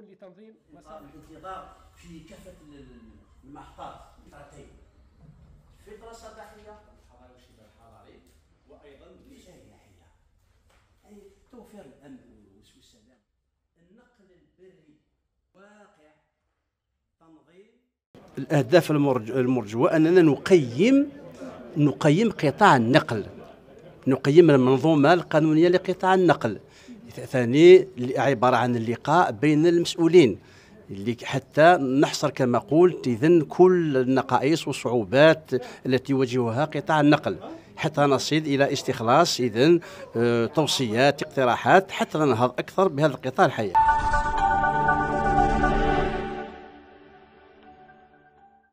لتنظيم مسار. الانتظار في كافة المحطات الطريقين فتره صباحيه الحضاري الحضاري وأيضا لجاريه أي توفير الأمن والسلام. النقل البري واقع. تنظيم. الأهداف المرج- المرجوة أننا نقيم نقيم قطاع النقل. نقيم المنظومة القانونية لقطاع النقل. ثاني عبارة عن اللقاء بين المسؤولين اللي حتى نحصر كما قلت اذا كل النقائص والصعوبات التي يواجهها قطاع النقل حتى نصل إلى استخلاص اذا توصيات اقتراحات حتى ننهض أكثر بهذا القطاع الحقيقي.